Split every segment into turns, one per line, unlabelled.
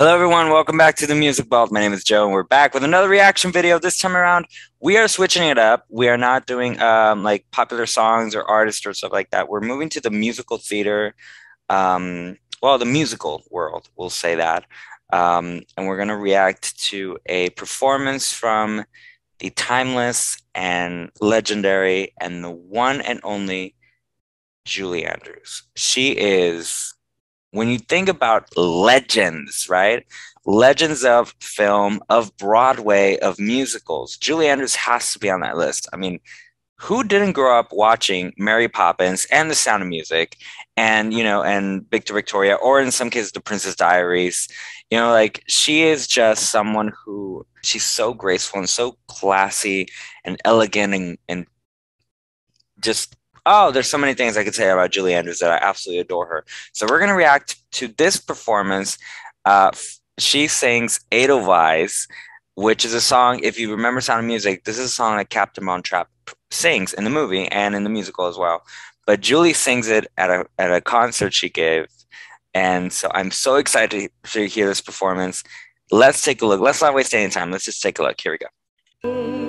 Hello, everyone. Welcome back to the Music Vault. My name is Joe, and we're back with another reaction video. This time around, we are switching it up. We are not doing um, like popular songs or artists or stuff like that. We're moving to the musical theater, um, well, the musical world. We'll say that, um, and we're gonna react to a performance from the timeless and legendary and the one and only Julie Andrews. She is when you think about legends, right? Legends of film, of Broadway, of musicals, Julie Andrews has to be on that list. I mean, who didn't grow up watching Mary Poppins and The Sound of Music and, you know, and Victor Victoria, or in some cases, The Princess Diaries? You know, like she is just someone who she's so graceful and so classy and elegant and, and just oh, there's so many things I could say about Julie Andrews that I absolutely adore her. So we're gonna react to this performance. Uh, she sings Edelweiss, which is a song. If you remember Sound of Music, this is a song that Captain Von Trapp sings in the movie and in the musical as well. But Julie sings it at a at a concert she gave, and so I'm so excited to hear this performance. Let's take a look. Let's not waste any time. Let's just take a look. Here we go.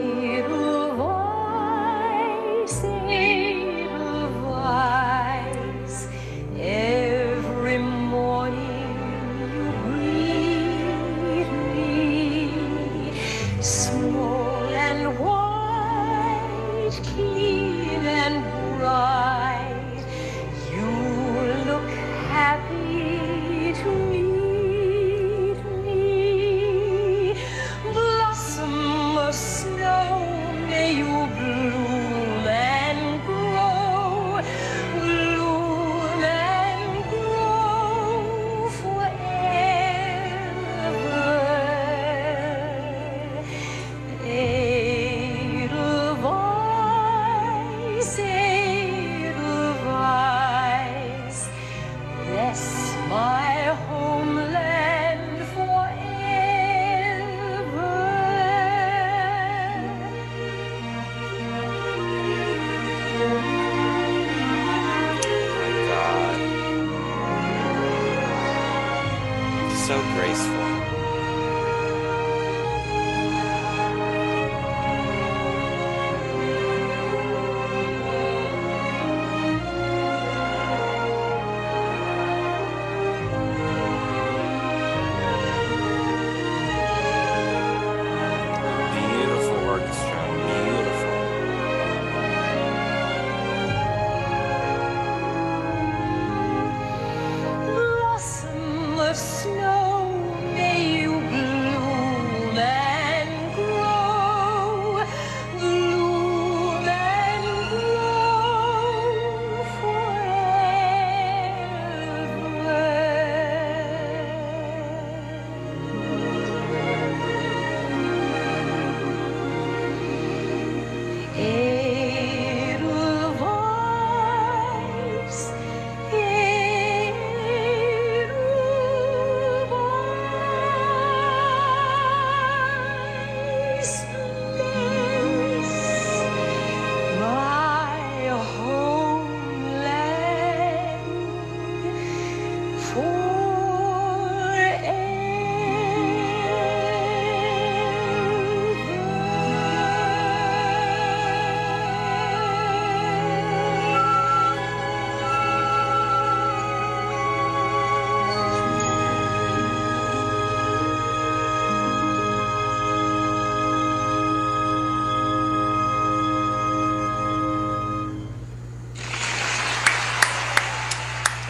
So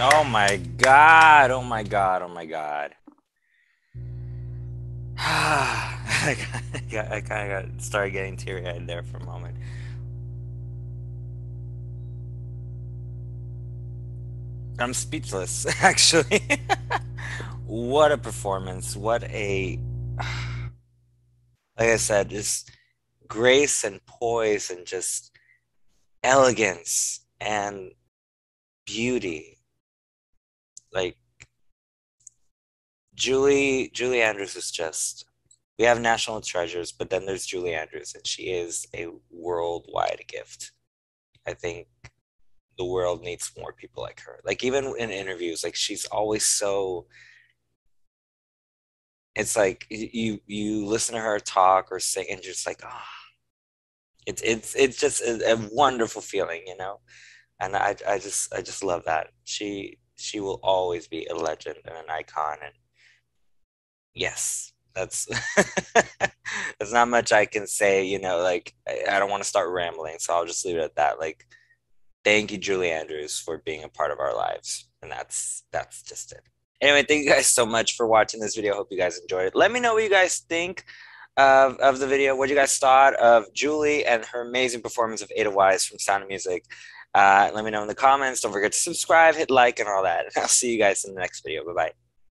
Oh my god! Oh my god! Oh my god! I kind of got started getting teary eyed there for a moment. I'm speechless, actually. what a performance! What a like I said, just grace and poise and just elegance and beauty like Julie Julie Andrews is just we have national treasures, but then there's Julie Andrews, and she is a worldwide gift. I think the world needs more people like her. Like even in interviews, like she's always so it's like you you listen to her talk or sing and just like oh it's it's it's just a, a wonderful feeling you know and I I just I just love that she she will always be a legend and an icon and yes that's there's not much I can say you know like I, I don't want to start rambling so I'll just leave it at that like thank you Julie Andrews for being a part of our lives and that's that's just it. Anyway thank you guys so much for watching this video. Hope you guys enjoyed it. Let me know what you guys think of, of the video what you guys thought of Julie and her amazing performance of Edelweiss from Sound of Music uh, let me know in the comments. Don't forget to subscribe hit like and all that. And I'll see you guys in the next video. Bye bye